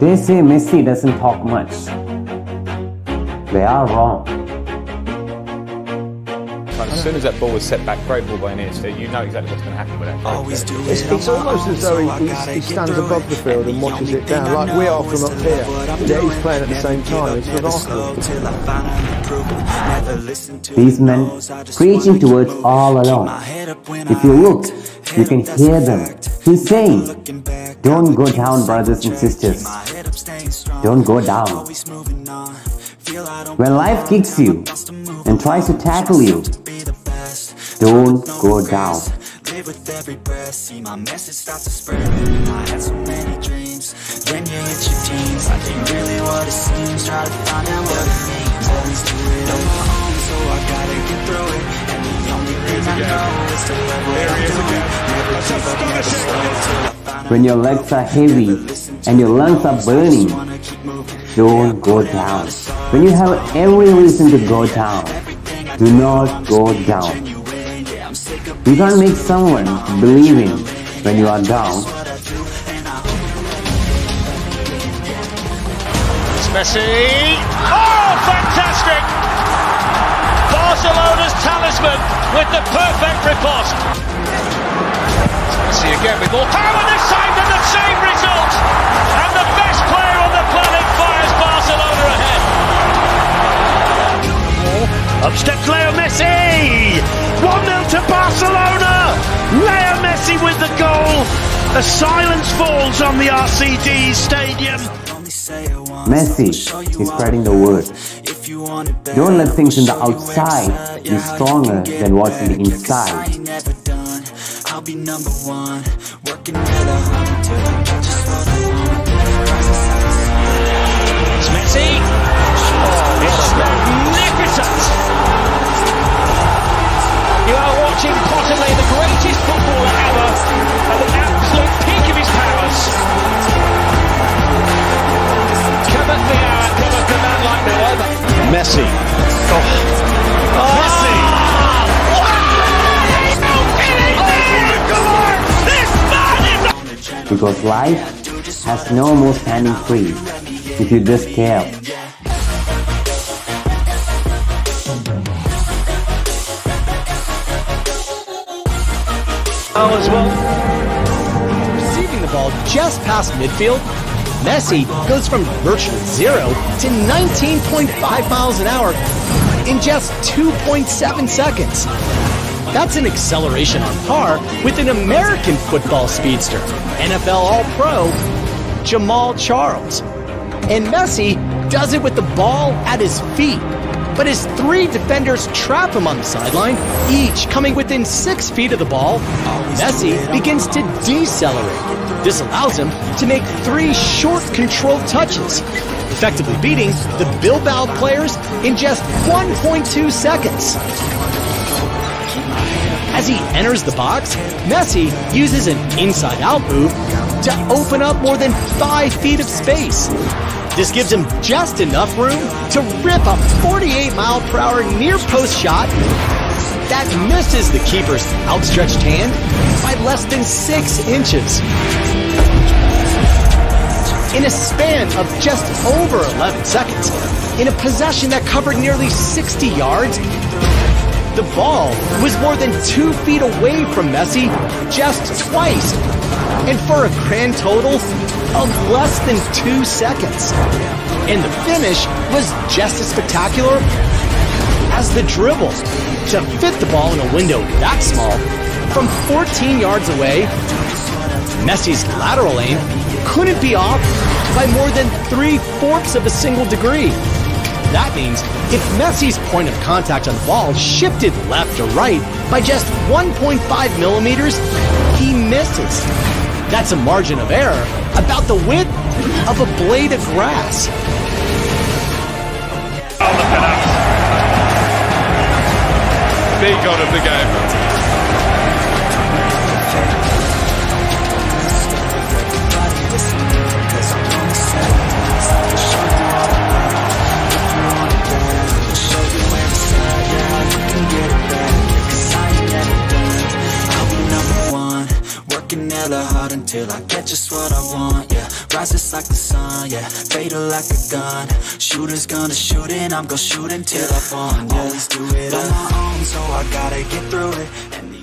They say Messi doesn't talk much. They are wrong. As soon as that ball was set back, great ball by Iniesta, you know exactly what's going to happen with that. Always do It's, it's almost as though he, he stands above the field and watches it down, like we are from up here. Yet he's playing at the same time. It's with Arsenal. These men preaching to us all along. If you look, you can hear them. He's saying, Don't go down, brothers and sisters. Don't go down. When life kicks you and tries to tackle you, don't go down. With every breath, see my message start to spread. I had so many dreams. Then you hit your teens. Ain't really what it seems. Try to find out what it means. Always do it on my own So I gotta get through it When your legs are heavy and your lungs are burning, don't go down. When you have every reason to go down, do not go down. You can't make someone believe in when you are down. Messi. Oh, fantastic! Barcelona's talisman with the perfect riposte. It's Messi again with more power this time than the same result. And the best player on the planet fires Barcelona ahead. Up steps Leo Messi! 1-0 to Barcelona! Leo Messi with the goal! A silence falls on the RCD stadium. Only say it once Messi is spreading the word. Don't let things in the outside be stronger than what's in the inside. I'll be number one. Working. It's Messi. Oh, it's magnificent. Messi. Oh. oh. Messi. Because life has no more standing free if you just care. Oh, as well. Receiving the ball just past midfield, Messi goes from virtually zero to 19.5 miles an hour in just 2.7 seconds. That's an acceleration on par with an American football speedster, NFL All Pro, Jamaal Charles. And Messi does it with the ball at his feet. But his three defenders trap him on the sideline, each coming within six feet of the ball. Messi begins to decelerate. This allows him to make three short controlled touches, effectively beating the Bilbao players in just 1.2 seconds. As he enters the box, Messi uses an inside out move to open up more than five feet of space. This gives him just enough room to rip a 48 mile per hour near post shot that misses the keeper's outstretched hand by less than six inches. In a span of just over 11 seconds, in a possession that covered nearly 60 yards, the ball was more than two feet away from Messi just twice, and for a grand total of less than two seconds. And the finish was just as spectacular as the dribble. To fit the ball in a window that small, from 14 yards away, Messi's lateral aim couldn't be off by more than three fourths of a single degree. That means if Messi's point of contact on the ball shifted left or right by just 1.5 millimeters, he misses. That's a margin of error about the width of a blade of grass. The god of the game. Working hella hard until I get just what I want, Rises like the sun, yeah. Fatal like a gun. Shooters gonna shoot and I'm gonna shoot until I fall, yeah Always do it on my own, so I gotta get through it